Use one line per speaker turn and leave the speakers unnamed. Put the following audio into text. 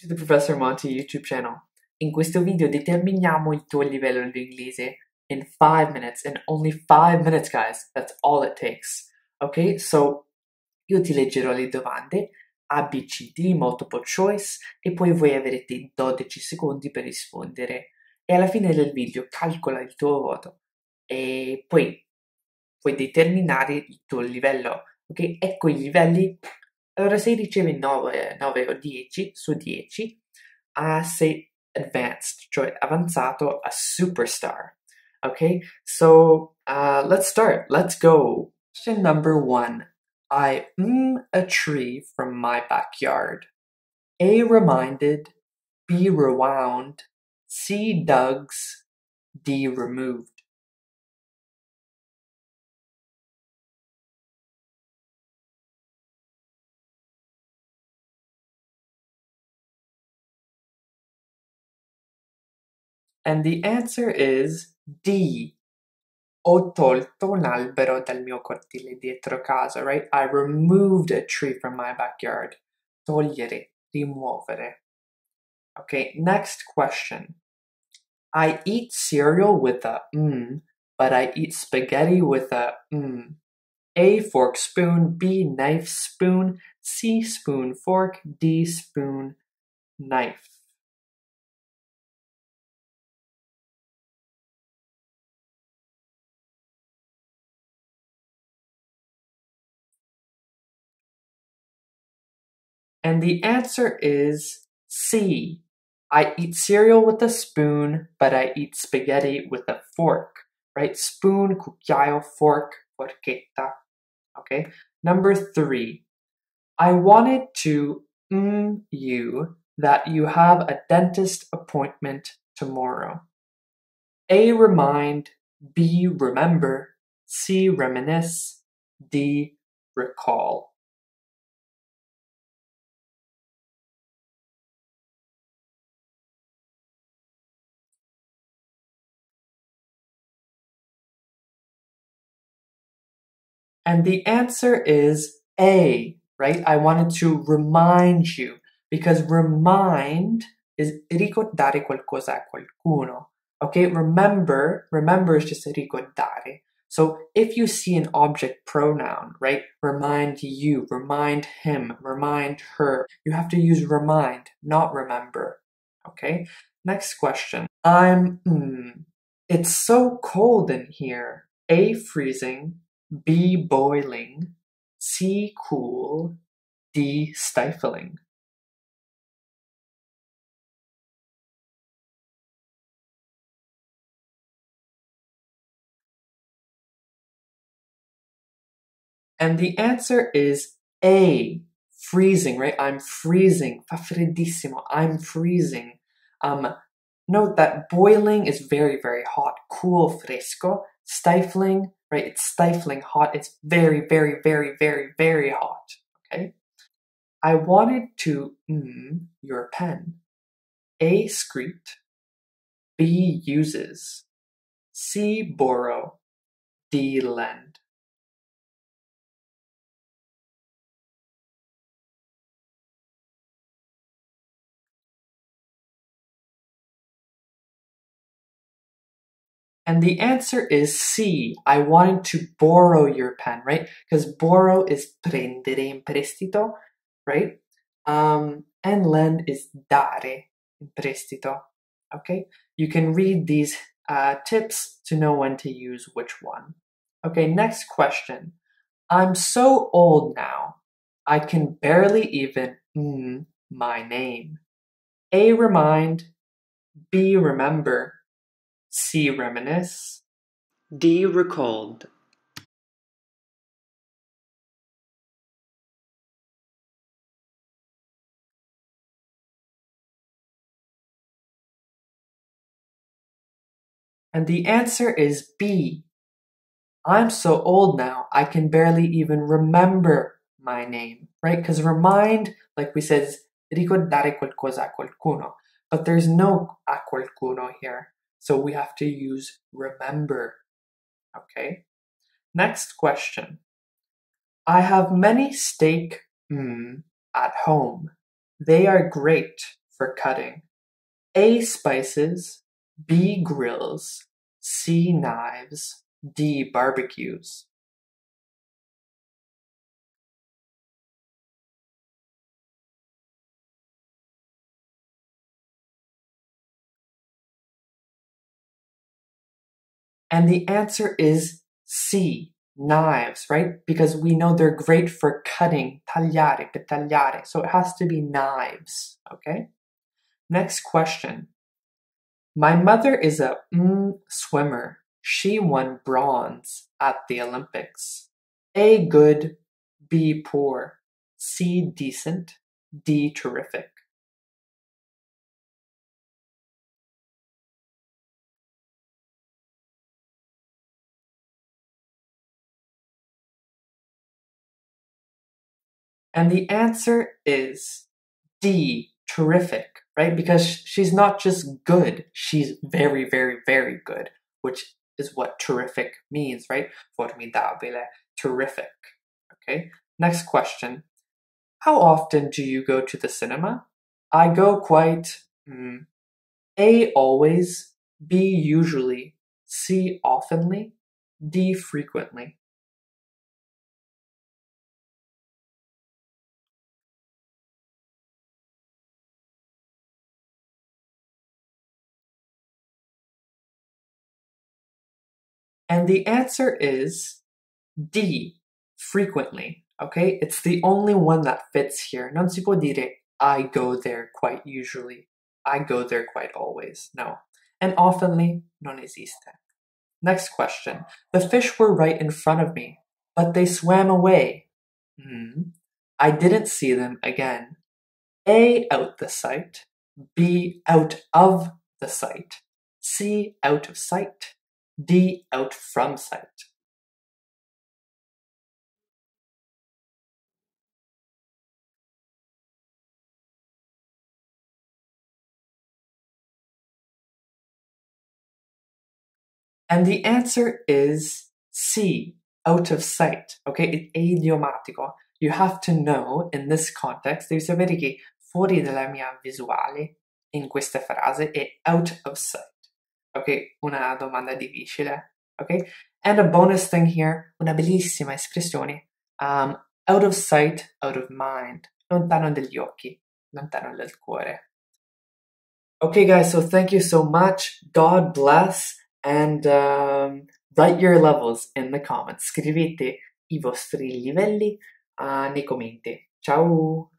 to the Professor Monty YouTube channel. In questo video determiniamo il tuo livello di inglese in 5 minutes, in only 5 minutes guys, that's all it takes. Ok, so io ti leggerò le domande A, B, C, D, multiple choice e poi voi avrete 12 secondi per rispondere e alla fine del video calcola il tuo voto e poi puoi determinare il tuo livello. Ok, ecco i livelli allora se ricevi 9, 9 o 10 su 10, uh, sei advanced, cioè avanzato a superstar. Okay, so uh, let's start. Let's go. Question number one. I mm a tree from my backyard. A reminded, B rewound, C dugs, D removed. And the answer is D. Ho tolto un albero dal mio cortile dietro casa, right? I removed a tree from my backyard. Togliere, rimuovere. Okay, next question. I eat cereal with a mm, but I eat spaghetti with a mm. A fork spoon, B knife spoon, C spoon fork, D spoon knife. And the answer is C. I eat cereal with a spoon, but I eat spaghetti with a fork. Right? Spoon, cucchiaio, fork, forchetta. Okay. Number three. I wanted to mm you that you have a dentist appointment tomorrow. A. Remind. B. Remember. C. Reminisce. D. Recall. And the answer is A, right? I wanted to remind you because remind is ricordare qualcosa a qualcuno. Okay, remember, remember is just ricordare. So if you see an object pronoun, right, remind you, remind him, remind her, you have to use remind, not remember. Okay, next question. I'm, mm, it's so cold in here. A, freezing, B. Boiling. C. Cool. D. Stifling. And the answer is A. Freezing, right? I'm freezing. Fa freddissimo. I'm freezing. Um, note that boiling is very, very hot. Cool, fresco. Stifling, right? It's stifling hot. It's very, very, very, very, very hot. Okay. I wanted to mm your pen. A script. B uses. C borrow. D lend. And the answer is C. I wanted to borrow your pen, right? Because borrow is prendere in prestito, right? Um, and lend is dare in prestito. Okay? You can read these uh, tips to know when to use which one. Okay, next question. I'm so old now, I can barely even mm my name. A. Remind. B. Remember. C. Reminisce. D. Recalled. And the answer is B. I'm so old now, I can barely even remember my name, right? Because remind, like we said, is ricordare qualcosa a qualcuno. But there's no a qualcuno here. So we have to use remember. Okay. Next question. I have many steak mm, at home. They are great for cutting? A. Spices, B. Grills, C. Knives, D. Barbecues. And the answer is C, knives, right? Because we know they're great for cutting, tagliare, per tagliare. So it has to be knives, okay? Next question. My mother is a mm, swimmer. She won bronze at the Olympics. A good, B poor, C decent, D terrific. And the answer is D, terrific, right? Because she's not just good, she's very, very, very good, which is what terrific means, right? Formidabile, terrific. Okay, next question. How often do you go to the cinema? I go quite mm, A, always, B, usually, C, oftenly, D, frequently. And the answer is D, frequently. Okay, it's the only one that fits here. Non si può dire I go there quite usually. I go there quite always. No. And oftenly, non esiste. Next question. The fish were right in front of me, but they swam away. Hmm. I didn't see them again. A, out the sight. B, out of the sight. C, out of sight. D, out from sight. And the answer is C, out of sight. Okay, it's idiomatico. You have to know in this context, devi sapere che fuori dalla mia visuale in questa frase è out of sight. Ok, una domanda difficile. Ok, and a bonus thing here, una bellissima espressione. Um, out of sight, out of mind. Lontano dagli occhi, lontano dal cuore. Okay, guys, so thank you so much. God bless. and um, write your levels in the comments. Scrivete i vostri livelli uh, nei commenti. Ciao!